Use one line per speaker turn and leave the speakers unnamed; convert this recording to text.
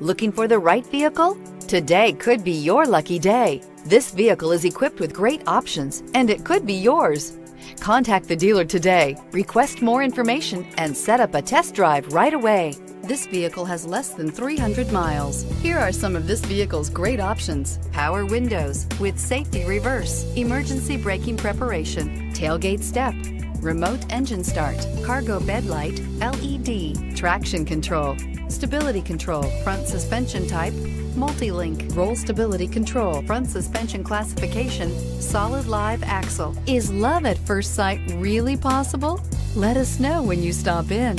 Looking for the right vehicle? Today could be your lucky day. This vehicle is equipped with great options and it could be yours. Contact the dealer today, request more information, and set up a test drive right away. This vehicle has less than 300 miles. Here are some of this vehicle's great options. Power windows with safety reverse, emergency braking preparation, tailgate step, remote engine start, cargo bed light, LED, traction control, stability control, front suspension type, multi-link, roll stability control, front suspension classification, solid live axle. Is love at first sight really possible? Let us know when you stop in.